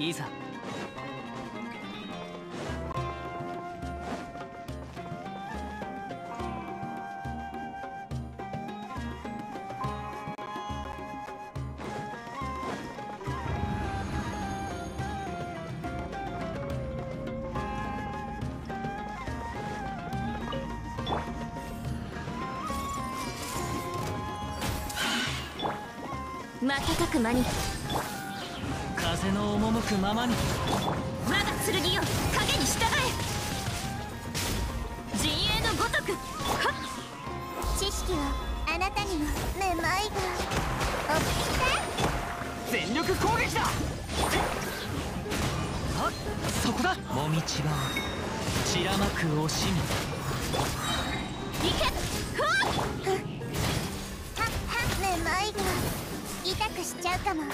いざ瞬く間に。風の赴くままに。我が剣よ影に従え。陣営のごとく。知識はあなたにもめまいが。起き全力攻撃だ。あそこだ。もみちば散らまく惜しみ。ていけ。ふわっ。はっ。はめまいが。痛くしちゃうかも。はっ